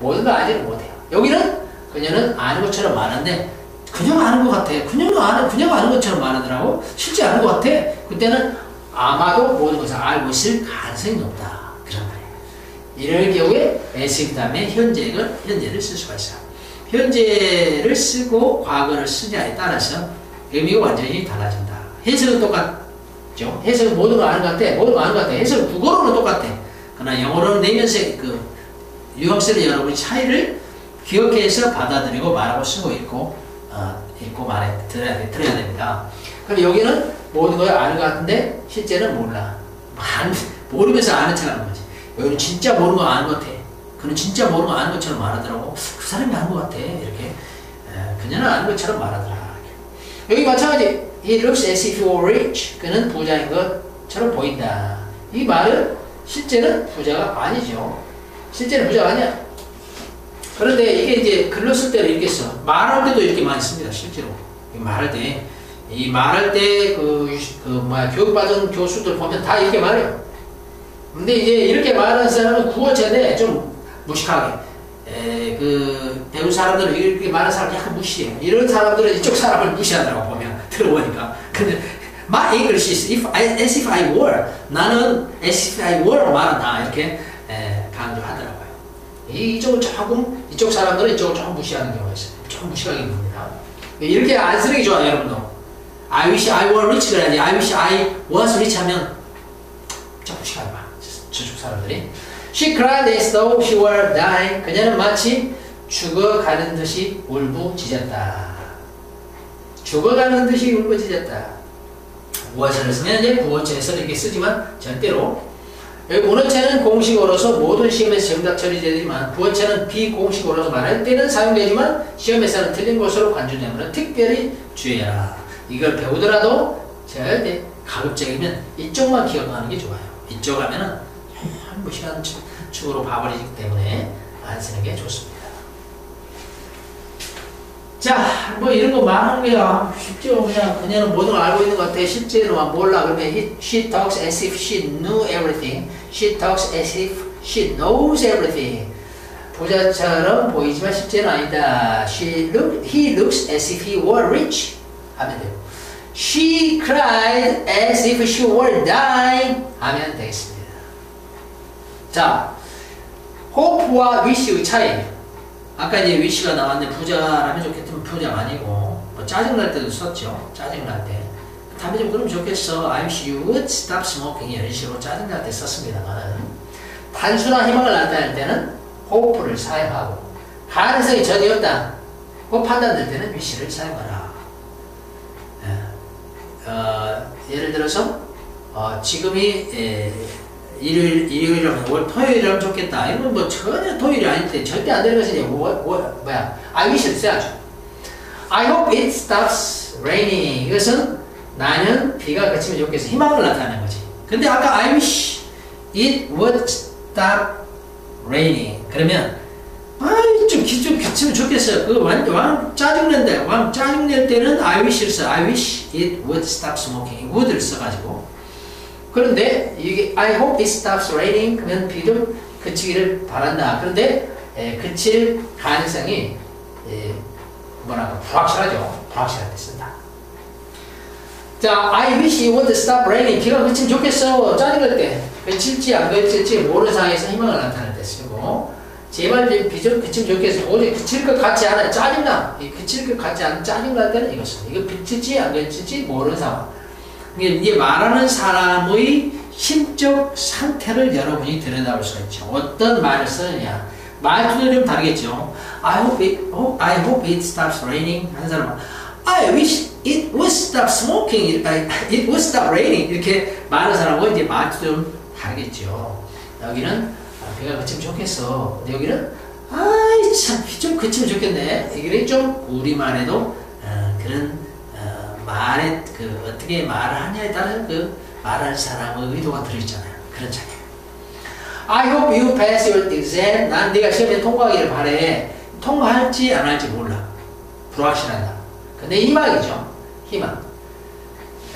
모든 걸 알지는 못해요. 여기는 그녀는 아는 것처럼 말하는데 그냥 아는 것 같아. 그냥 아는 그냥 아는 것처럼 말하더라고. 실제 아는 것 같아. 그때는 아마도 모든 것을 알고 있을 가능성이 높다. 그런 말이에요. 이럴 경우에 as 다음에 현재를 현재를 쓸 수가 있어요. 현재를 쓰고 과거를 쓰냐에 따라서 의미가 완전히 달라진다. 해석은 똑같죠. 해석은 모든 걸 아는 것 같아. 모든 걸 아는 것 같아. 해석은 국어로는 똑같아. 그러나 영어로는 내면서 그 뉘앙스를 여러분이 차이를 기억해서 받아들이고 말하고 쓰고 있고 어, 읽고 말해 들어야, 들어야 됩니다. 그럼 여기는 모든 걸 아는 것 같은데 실제는 몰라. 안, 모르면서 아는 척 하는 거지. 여기는 진짜 모르는 거 아는 것 같아. 그는 진짜 모르는 거 아는 것처럼 말하더라고. 그 사람이 아는 것 같아. 이렇게. 에, 그녀는 아는 것처럼 말하더라. 여기 마찬가지. He looks as if he were rich. 그는 부자인 것처럼 보인다. 이 말은 실제는 부자가 아니죠. 실제는 부자가 아니야. 그런데 이게 이제 글로 쓸 때는 이렇게 써. 말할 때도 이렇게 많이 씁니다. 실제로. 말할 때. 이 말할 때 그, 그 뭐야, 교육받은 교수들 보면 다 이렇게 말해요. 근데 이제 이렇게 말하는 사람은 구어체인데 좀 무식하게. 에, 그, 배운 사람들은 이렇게 말하는 사람 약간 무시해요. 이런 사람들은 이쪽 사람을 무시하더라고, 보면. 들어보니까. 근데, my English is if as if I were. 나는 as if I were 말한다. 이렇게 에, 강조하더라고요. 이쪽은 조금, 이쪽 사람들은 이쪽을 조금 무시하는 경우가 있어요. 조금 무시하게 봅니다. 이렇게 안 쓰는 게 좋아요, 여러분도. I wish I were rich 그래야지. I wish I was rich 하면 좀 무시하지 마. 저쪽 사람들이. She cried as though she were dying. 그녀는 마치 죽어가는 듯이 울부짖었다. 죽어가는 듯이 울부짖었다. 무엇을 쓰면 이제 부어체에서 이렇게 쓰지만 절대로 여기 문어체는 공식어로서 모든 시험에서 정답 처리되지만 부어체는 비공식어로서 말할 때는 사용되지만 시험에서는 틀린 것으로 간주되면 특별히 주의해라. 이걸 배우더라도 절대 가급적이면 이쪽만 기억하는 게 좋아요. 이쪽 하면은 무시한 축으로 봐버리기 때문에 안 쓰는 게 좋습니다. 자, 뭐 이런 거 말하는 게 쉽죠. 그냥 그녀는 모든 걸 알고 있는 것 같아. 실제로는 몰라. 그러면 he, she talks as if she knew everything. She talks as if she knows everything. 부자처럼 보이지만 실제는 아니다. She look, he looks as if he were rich. 하면 돼요. She cried as if she were dying. 하면 되겠습니다. 자, hope와 wish의 차이. 아까 이제 wish가 나왔는데 부자라면 좋겠지만 부자가 아니고 뭐 짜증날 때도 썼죠. 짜증날 때. 담배 좀 끊으면 좋겠어. I would stop smoking. 이런 식으로 짜증날 때 썼습니다만 단순한 희망을 나타낼 때는 hope를 사용하고 가능성이 전혀 없다. 그 판단될 때는 wish를 사용하라. 예. 어, 예를 들어서 어, 지금이 에, 일요일, 일요일이라면 월 토요일이라면 좋겠다. 이러면 뭐 전혀 토요일이 아닐 때 절대 안 되는 것이 뭐, 뭐, 뭐야. I wish를 써야죠. I hope it stops raining. 이것은 나는 비가 그치면 좋겠어. 희망을 나타내는 거지. 근데 아까 I wish it would stop raining. 그러면 아이 좀 기좀 그치면 좋겠어요. 그 완, 왕 짜증낸다. 왕 짜증낼 때는 I wish를 써. I wish it would stop smoking. would를 써가지고 그런데 이게 I hope it stops raining 그러면 비좀 그치기를 바란다. 그런데 에, 그칠 가능성이 에, 뭐랄까 불확실하죠. 때 쓴다. 자, I wish it would stop raining. 비가 그치면 좋겠어. 짜증날 때. 그칠지 안 그칠지 모르는 상황에서 희망을 나타낼 때 쓰고 제발 비좀 그치면 좋겠어. 오직 그칠 것 같지 않아. 짜증나. 그칠 것 같지 않아. 짜증날 때는 이것은 이거 그칠지 안 그칠지 모르는 상황. 이게 말하는 사람의 심적 상태를 여러분이 들여다볼 수가 있죠. 어떤 말을 쓰느냐. 말투는 좀 다르겠죠. I hope it, oh, I hope it stops raining. 하는 사람은 I wish it would stop smoking. It would stop raining. 이렇게 말하는 사람하고 이제 말투 좀 다르겠죠. 여기는 비가 그치면 좋겠어. 근데 여기는 아이 참좀 그치면 좋겠네. 이게 좀 우리말에도 어, 그런 말에 그 어떻게 말을 하냐에 따라 그 말할 사람의 의도가 들어있잖아요. 그런 차이. I hope you pass your exam. 난 네가 시험에 통과하기를 바래. 통과할지 안 할지 몰라. 불확실하다. 근데 희망이죠. 희망.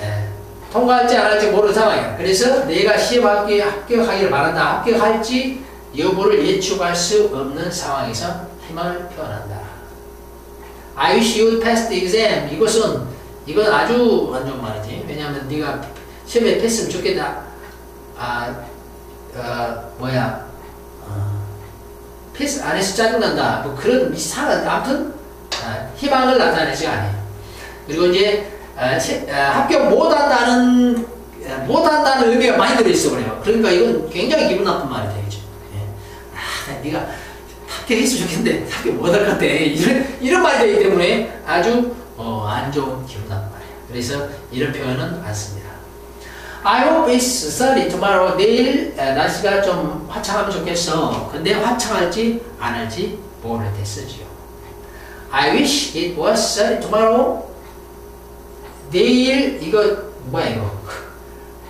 예. 통과할지 안 할지 모르는 상황이야. 그래서 내가 시험 합격, 합격하기를 바란다. 합격할지 여부를 예측할 수 없는 상황에서 희망을 표현한다. I you passed the exam. 이것은 이건 아주 안 좋은 말이지. 왜냐하면 네가 시험에 패스면 좋겠다. 아, 어, 뭐야, 어, 패스 안 해서 짜증난다. 뭐 그런 이상한, 아무튼 아, 희망을 나타내지 않아요. 그리고 이제 아, 시, 아, 합격 못한다는 못한다는 의미가 많이 들어있어 그래요. 그러니까 이건 굉장히 기분 나쁜 말이 되겠죠. 예. 아, 네가 합격했으면 좋겠는데 합격 못할 것 같아. 이런 이런 말이 되기 때문에 아주 어, 안 좋은 기분 나쁜 말이에요. 그래서 이런 표현은 안 씁니다. I hope it's sunny tomorrow. 내일 에, 날씨가 좀 화창하면 좋겠어. 근데 화창할지 안 할지 쓰지요. I wish it was sunny tomorrow. 내일 이거 뭐야 이거?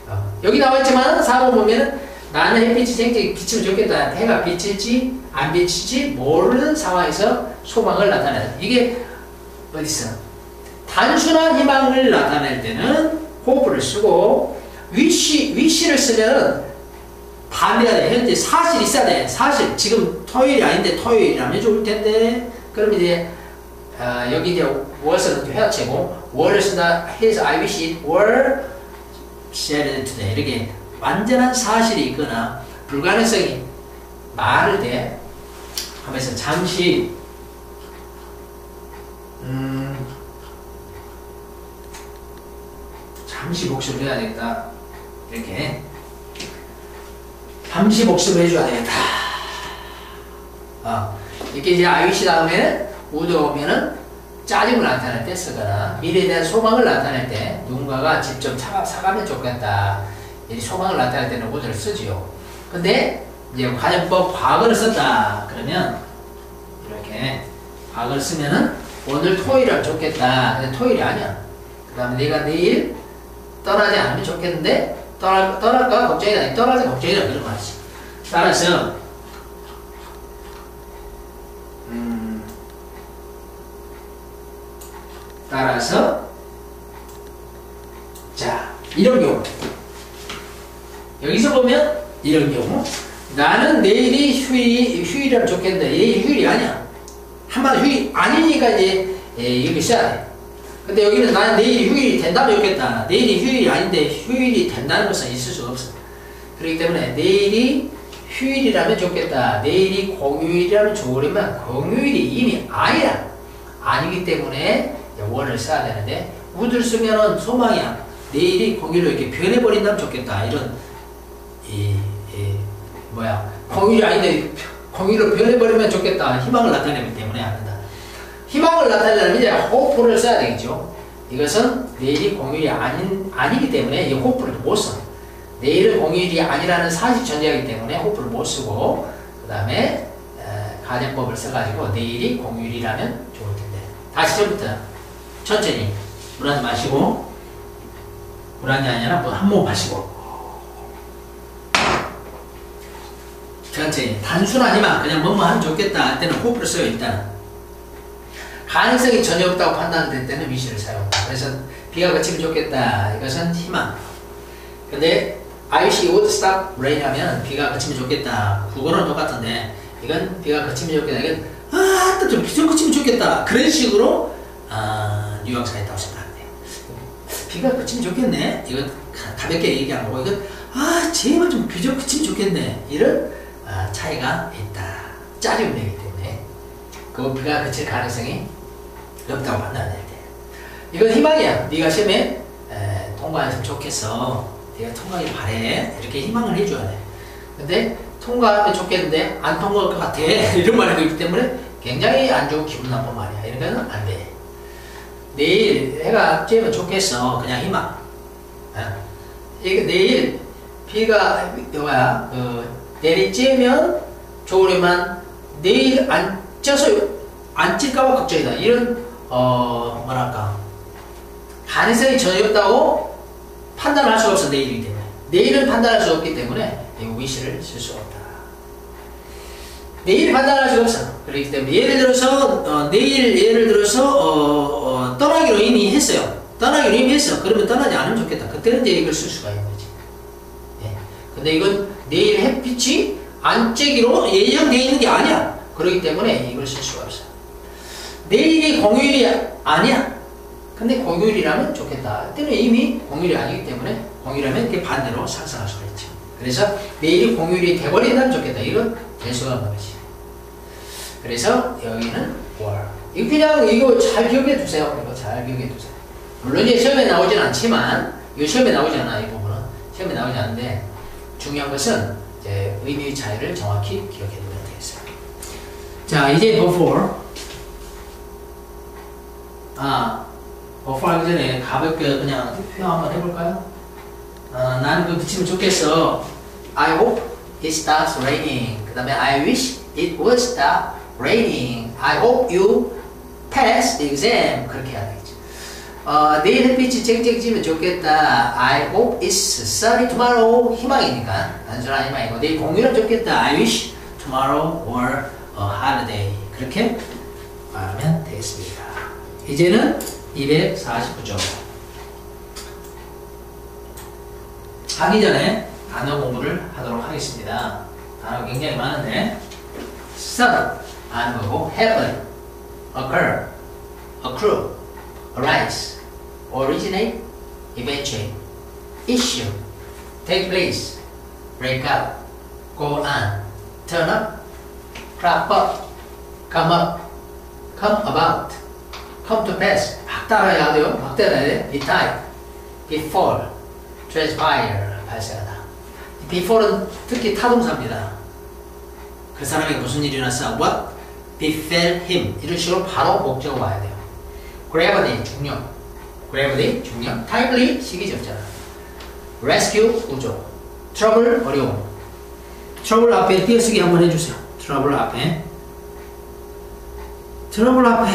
어, 여기 나와있지만 4번 보면은 나는 햇빛이 생기 비치면 좋겠다. 해가 비칠지 안 비칠지 모르는 상황에서 소망을 나타낸다. 이게 어디 있어? 단순한 희망을 나타낼 때는 호프를 쓰고 위시 위시를 쓰면은 반대가 돼. 현재 사실이 있어야 돼. 사실 지금 토요일이 아닌데 토요일이라면 좋을 텐데. 그럼 이제 어, 여기 이제 was는 회화체고 were를 쓴다 해서 I wish it were said today. 이렇게 완전한 사실이 있거나 불가능성이 말을 돼. 하면서 잠시 음 잠시 복습을 해야 되겠다. 이렇게 잠시 복습을 해줘야 되겠다. 어, 이렇게 이제 I wish 다음에 would 오면은 짜증을 나타낼 때 쓰거나 미래에 대한 소망을 나타낼 때 누군가가 직접 사, 사가면 좋겠다. 이 소망을 나타낼 때는 would를 쓰지요. 근데 이제 관용법 과거를 썼다. 그러면 이렇게 과거를 쓰면은 오늘 토요일이면 좋겠다. 근데 토요일이 아니야. 그 다음에 내가 내일 떠나지 않으면 좋겠는데 떠날, 떠날까 걱정이다 떠나지 걱정이다 그런 말이지. 따라서 따라서 자 이런 경우. 여기서 보면 이런 경우. 나는 내일이 휴일 휴일이라면 좋겠는데 내일 휴일이 아니야. 한마디 휴일 아니니까 이제 예, 이렇게 써야 돼 근데 여기는 나는 내일이 휴일이 된다면 좋겠다. 내일이 휴일이 아닌데 휴일이 된다는 것은 있을 수가 없어. 그렇기 때문에 내일이 휴일이라면 좋겠다. 내일이 공휴일이라면 좋으려면 공휴일이 이미 아니야 아니기 때문에 원을 써야 되는데 우들 쓰면은 소망이야. 내일이 공휴일로 이렇게 변해버린다면 좋겠다. 이런 이, 이 뭐야 공휴일이 아닌데 공휴일로 변해버리면 좋겠다. 희망을 나타내기 때문에 안 된다. 희망을 나타내려면 이제 호프를 써야 되겠죠. 이것은 내일이 공휴일이 아닌 아니기 때문에 이 호프를 못 써. 내일은 공휴일이 아니라는 사실 전제하기 때문에 호프를 못 쓰고 그 다음에 가정법을 써가지고 내일이 공휴일이라면 좋을 텐데 다시 전부터 천천히 물 한 잔 마시고 물 한 잔이 아니라 뭐한 모금 마시고. 천천히 단순하지만 그냥 뭐뭐 하면 좋겠다. 할 때는 호흡을 써요 일단은. 가능성이 전혀 없다고 판단될 때는 위시를 사용한다. 그래서 비가 그치면 좋겠다. 이것은 희망. 근데 I wish it would stop rain 하면 비가 그치면 좋겠다. 국어는 똑같은데 이건 비가 그치면 좋겠다. 이건 아좀 비좀 그치면 좋겠다. 그런 식으로 아, 뉘앙스가 있다고 생각하면 돼요. 비가 그치면 좋겠네. 이건 가볍게 얘기한 거고, 이건, 아, 제발 좀 비 좀 그치면 좋겠네. 이런 아, 차이가 있다. 짜증 내기 때문에. 그 비가 그칠 가능성이 없다고 판단해야 돼. 이건 희망이야. 네가 시험에 에, 통과했으면 좋겠어. 네가 통과하길 바래. 이렇게 희망을 해줘야 돼. 근데 통과하면 좋겠는데 안 통과할 것 같아. 이런 말이 되기 때문에 굉장히 안 좋은 기분 나쁜 말이야. 이런 거는 안 돼. 내일 해가 쬐면 좋겠어. 그냥 희망. 어? 이게 내일 비가 뭐야 그 내리 쬐면 좋으려만 내일 안 쪄서 안 찔까봐 걱정이다. 이런 어 뭐랄까 가능성이 전혀 없다고 판단할 수 없어 내일이기 때문에 내일은 판단할 수 없기 때문에 이 위시를 쓸 수 없다. 내일 판단할 수 없어. 그렇기 때문에 예를 들어서 어, 내일 예를 들어서 어, 어, 떠나기로 이미 했어요. 떠나기로 이미 했어. 그러면 떠나지 않으면 좋겠다. 그때는 이제 이걸 쓸 수가 있는 거지. 예. 근데 이건 내일 햇빛이 안째기로 예정되어 있는 게 아니야. 그렇기 때문에 이걸 쓸 수가 없어. 내일이 공휴일이 아니야. 근데 공휴일이라면 좋겠다. 때는 이미 공휴일이 아니기 때문에 공휴일하면 그 반대로 상상할 수가 있죠. 그래서 내일이 공휴일이 돼버린다면 좋겠다. 이건 될 수가 없는 거지. 그래서 여기는 월. 이거 그냥 이거 잘 기억해 두세요. 이거 잘 기억해 두세요. 물론 이제 시험에 나오진 않지만 이거 시험에 나오지 않아 이 부분은 시험에 나오지 않는데 중요한 것은 이제 의미의 차이를 정확히 기억해 두면 되겠어요. 자 이제 before 아 before 하기 전에 가볍게 그냥 표현 한번 해볼까요? 어, 나는 그 붙이면 좋겠어. I hope it stops raining. 그 다음에 I wish it would stop raining. I hope you pass the exam. 그렇게 해야 되겠죠. 어, 내일 햇빛이 쨍쨍 지면 좋겠다. I hope it's sunny tomorrow. 희망이니까. 단순한 희망이고. 내일 공유는 좋겠다. I wish tomorrow were a holiday. 그렇게 말하면 되겠습니다. 이제는 249쪽. 하기 전에 단어 공부를 하도록 하겠습니다. 단어가 굉장히 많은데 sun 아는 거고 happen, occur, accrue, arise, originate, eventuate, issue, take place, break out, go on, turn up, crop up, come up, come about, come to pass 막 따라야 돼요. 막 따라야 돼. be time, befall, transpire 발생하다. before는 특히 타동사입니다. 그 사람에게 무슨 일이 일어났어? What befell him 이런 식으로 바로 목적어 와야 돼요. gravity 중력, gravity 중력, timely 시기적잖아. rescue 구조, trouble 어려움. trouble 앞에 띄어쓰기 한번 해주세요. trouble 앞에 trouble 앞에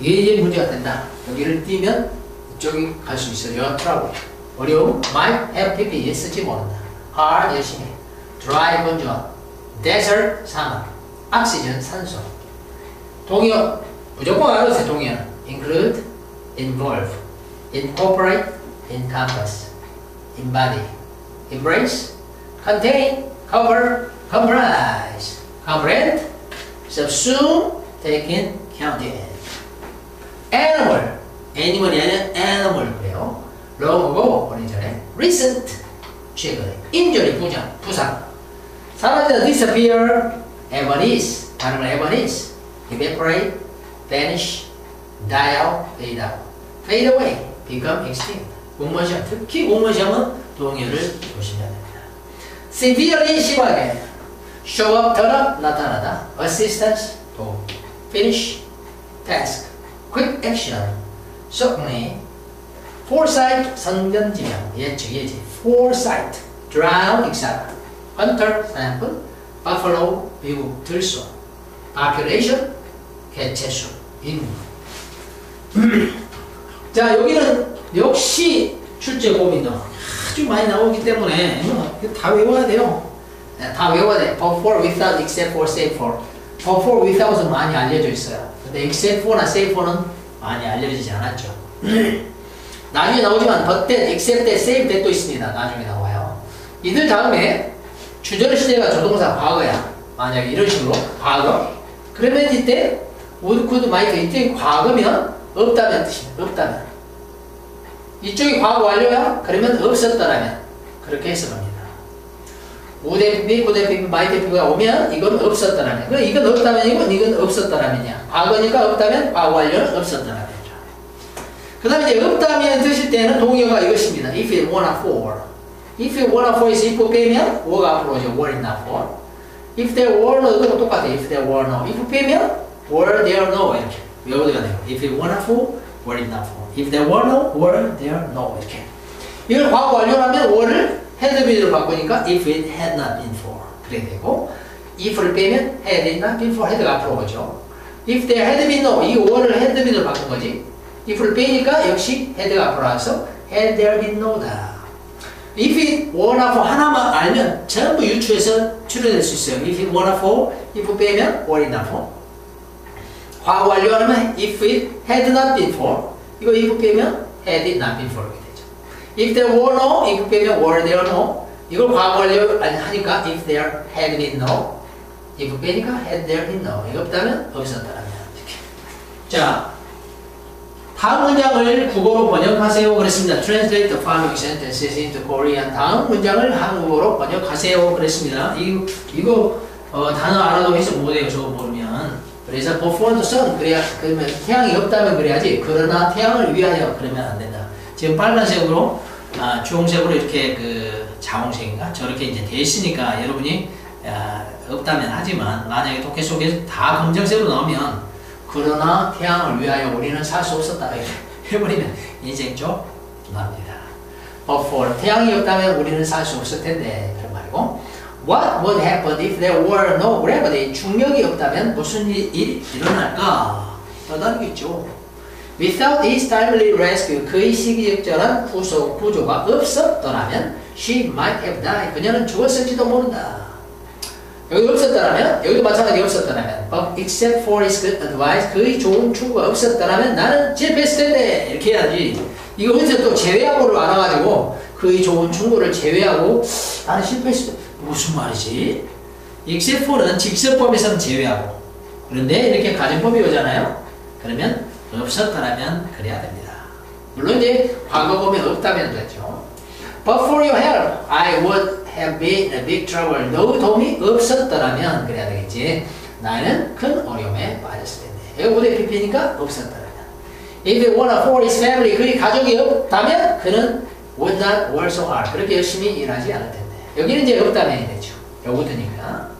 이게 문제가 된다. 여기를 띄면 이쪽이 갈 수 있어요. trouble 어려움 might have pp 쓰지 모른다. hard 열심히 dry 건조함 desert 사막 oxygen 산소 동의어 무조건 알아주세요 동의어 include involve incorporate encompass embody embrace contain cover comprise comprehend subsume take in count in animal animal이 아니라 animal long고 오래 전에 recent 최근에 injury 부상 부상 사라지다 disappear evanis 발음을 evanis evaporate vanish die out fade out fade away become extinct 공무원 시험 특히 공무원 시험은 동의어를 조심해야 됩니다 severely 심하게 show up turn up 나타나다 assistance 도 finish task quick action certainly foresight 선견지명 예측 예지 foresight drown 익사람 hunter 사냥꾼 buffalo 미국 들소 population 개체수 인구 자 여기는 역시 출제 고민도 아주 많이 나오기 때문에 다 외워야 돼요 네, 다 외워야 돼 before without except for save for before without은 많이 알려져 있어요 근데 except for나 save for는 많이 알려지지 않았죠 나중에 나오지만 that, save that도 있습니다. 나중에 나와요. 이들 다음에 주절 시제가 조동사 과거야. 만약에 이런 식으로 과거. 그러면 이때 would, could, might 이때 과거면 없다면 뜻입니다. 없다면. 이쪽이 과거 완료야? 그러면 없었더라면 그렇게 해석합니다. would have been, could have been, might have be가 오면 이건 없었더라면. 그럼 이건 없다면이고 이건 없었더라면이야. 과거니까 없다면 과거 완료는 없었더라면. 그 다음에 이제 없다면 드실 때는 동의어가 이것입니다. If it not for. If it not for is if 빼면 were가 앞으로 오죠. were not for. If there were no 이것도 똑같아. If there were no. if 빼면 were there no 이렇게 외워야 돼요. If it not for, were not for. If there were no, were there no 이렇게. 이걸 과거 완료하면 were를 had been으로 바꾸니까 if it had not been for 그래 되고 if를 빼면 had it not been for had가 앞으로 오죠. If there had been no 이 were를 had been으로 바꾼 거지. If를 빼니까 역시 head가 앞으로 와서 had there been no다. if it were not for 하나만 알면 전부 유추해서 추려낼 수 있어요. if it were not for, if 빼면 were not for. 과거 완료하면 if it had not been for, 이거 if 빼면 had it not been for 이렇게 되죠. if there were no, if 빼면 were there no, 이걸 과거 완료 하니까 if there had been no if 빼니까 had there been no 이거 없다면 없었다라면 이렇게 자 다음 문장을 국어로 번역하세요. 그랬습니다. Translate the following sentences into Korean. 다음 문장을 한국어로 번역하세요. 그랬습니다. 이, 이거 어, 단어 알아도 해석 못해요 저거 모르면. 그래서 before the sun 그래야 그러면 태양이 없다면 그래야지. 그러나 태양을 위하여 그러면 안 된다. 지금 빨간색으로 아, 주홍색으로 이렇게 그 자홍색인가? 저렇게 이제 돼 있으니까 여러분이 야, 없다면 하지만 만약에 독해 속에 다 검정색으로 나오면 그러나 태양을 위하여 우리는 살 수 없었다 해버리면 인생 쪽 납니다. But for 태양이 없다면 우리는 살 수 없을 텐데 그런 말이고 What would happen if there were no gravity? 중력이 없다면 무슨 일, 일이 일어날까? 떠다니겠죠. Without this timely rescue, 그의 시기적절한 구속 구조가 없었더라면 she might have died. 그녀는 죽었을지도 모른다. 여기 없었더라면, 여기도 마찬가지 없었더라면, but except for his good advice, 그의 좋은 충고가 없었더라면 나는 실패했을 텐데 이렇게 해야지. 이거 어디서 또 제외하고를 알아가지고 그의 좋은 충고를 제외하고 나는 실패했을 때 무슨 말이지? except for는 직설법에서는 제외하고 그런데 이렇게 가정법이 오잖아요. 그러면 없었더라면 그래야 됩니다. 물론 이제 과거 보면 없다면 되죠. But for your help, I would have been in big trouble. 너 도움이 없었더라면 그래야 되겠지. 나는 큰 어려움에 빠졌을 텐데. 여기 모두 PP니까 없었더라면. If it weren't for his family, 그의 가족이 없다면 그는 would not work so hard. 그렇게 열심히 일하지 않을 텐데. 여기는 이제 없다면이 되죠. 요거드니까.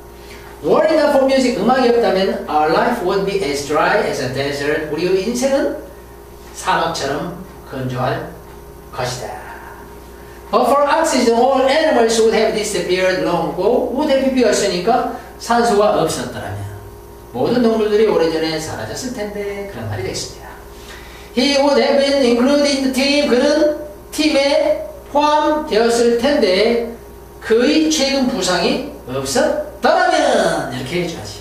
Were it not for music, 음악이 없다면 our life would be as dry as a desert. 우리의 인생은 사막처럼 건조할 것이다. But for oxygen, all animals would have disappeared long ago. would have PP였으니까 산소가 없었더라면 모든 동물들이 오래전에 사라졌을 텐데 그런 말이 되겠습니다. He would have been included in the team. 그는 팀에 포함되었을 텐데 그의 최근 부상이 없었더라면 이렇게 해줘야지.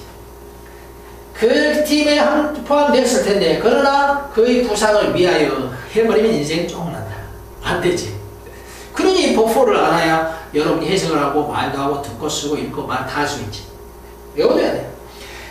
그 팀에 포함되었을 텐데 그러나 그의 부상을 위하여 해버리면 인생 쫑난다. 안 되지. 버퍼를 알아야 여러분이 해석을 하고 말도 하고 듣고 쓰고 읽고 말 다 할 수 있지. 외워둬야 돼.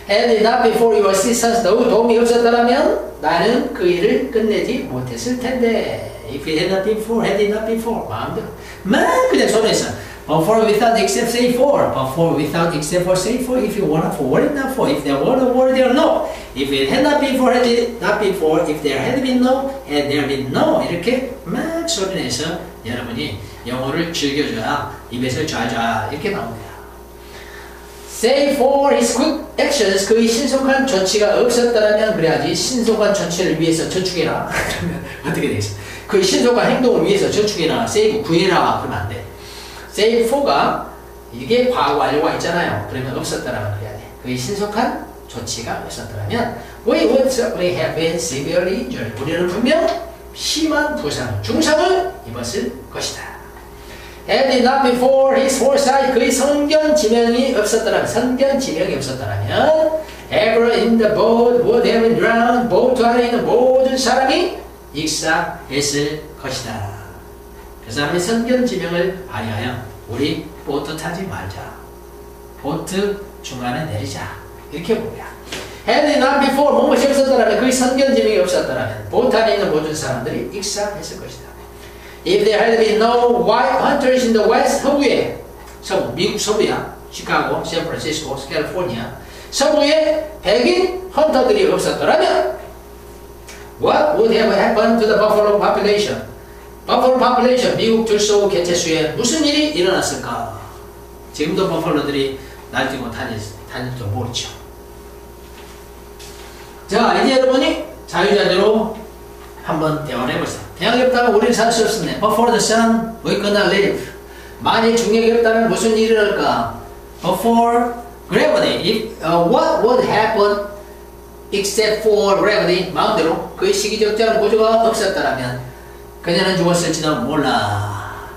And not before your assistance 너무 도움이 없었더라면 나는 그 일을 끝내지 못했을 텐데. If it had not been for, had it not been for. 마음대로. 만 그냥 손에서. But for without except say for. But for without except for say for. If you want for, were it not for. If there were a word there no. If it had not been for, had it not been for. If there had been no, had there been no. 이렇게 막 소리내서 여러분이 영어를 즐겨줘야 입에서 좌좌 이렇게 나옵니다. Say for his good actions 그의 신속한 조치가 없었더라면 그래야지 신속한 조치를 위해서 저축해라 그러면 어떻게 되겠어? 그의 신속한 행동을 위해서 저축해라 save 구해라 그러면 안 돼. Save for가 이게 과거 완료가 있잖아요. 그러면 없었더라면 그래야 돼. 그의 신속한 조치가 없었더라면 we would certainly have been severely injured. 우리는 분명 심한 부상, 중상을 입었을 것이다. Had it not before his foresight, 그의 선견 지명이 없었더라면, 선견 지명이 없었더라면, ever in the boat would have been drowned, 보트 안에 있는 모든 사람이 익사했을 것이다. 그 사람의 선견 지명을 발휘하여 우리 보트 타지 말자. 보트 중간에 내리자. 이렇게 보야. Had it not before, 무엇이 없었더라면, 그의 선견 지명이 없었더라면, 보트 안에 있는 모든 사람들이 익사했을 것이다. If there had been no white hunters in the west, 서부에, 서부, 미국 서부야. 시카고, 샌프란시스코, 캘리포니아. 서부에 백인 헌터들이 없었더라면, what would have happened to the buffalo population? 버펄로 population, 미국 들소 개체수에 무슨 일이 일어났을까? 지금도 버펄로들이 날뛰고 다닐지도 모르죠. 자, 이제 여러분이 자유자재로 한번 대화를 해보세요. 태양이 없다면 우리는 살 수 없었네. But for the sun, we could not live. 만일 중력이 없다면 무슨 일이 일어날까? But for gravity, if, uh, what would happen except for gravity? 마음대로 그 시기적절한 구조가 없었다면 그녀는 죽었을지도 몰라.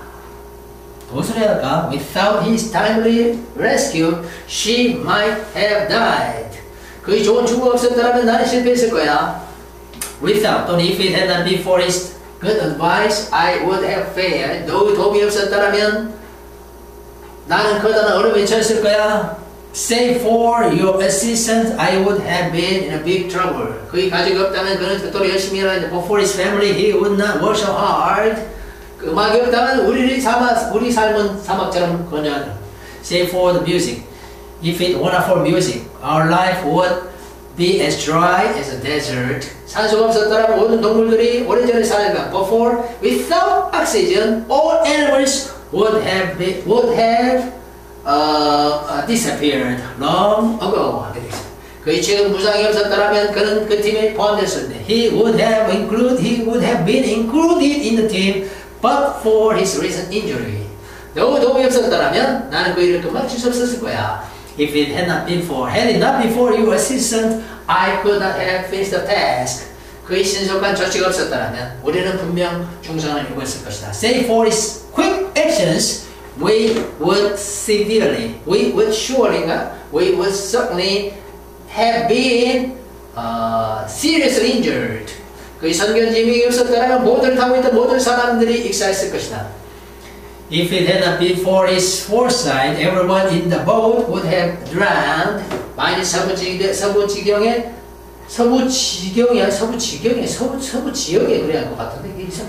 무엇을 해야? Without his timely rescue, she might have died. 그의 좋은 충고가 없었더라면 나는 실패했을 거야. Without 또는 if it had not been for his good advice, I would have failed. 너 도움이 없었더라면 나는 커다란 얼음 외쳤을 거야. Say for your assistance, I would have been in a big trouble. 그의 가족이 없다면 그는 그토록 열심히 일하는데 but for his family, he would not work so hard. 그 음악이 없다면 우리 삶 우리 삶은 사막처럼 그냥 Say for the music. If it were not for music, our life would be as dry as a desert. 산소가 없었더라면 모든 동물들이 오래전에 살았다. But for without oxygen, all animals would have been, would have uh, uh, disappeared long ago. 그의 지금 부상이 없었더라면 그는 그 팀에 포함됐었는데 he would have included he would have been included in the team but for his recent injury. 너 도움이 없었더라면 나는 그 일을 금방 칠수 없었을 거야. If it had not been for, had it not been for your assistant, I could not have finished the task. 그의 신속한 조치가 없었더라면 우리는 분명 중상을 입었을 것이다. Say for his quick actions, we would severely, we would surely, we would certainly have been uh, seriously injured. 그의 선견짐이 없었더라면 모든 타고 있던 모든 사람들이 익사했을 것이다. If it had not been for his foresight, everyone in the boat would have drowned. 만일 서부 지경, 서부 지경에 서부 지경이야 서부 지경에 서부 서부 지역에 그래야 할 것 같은데 이상.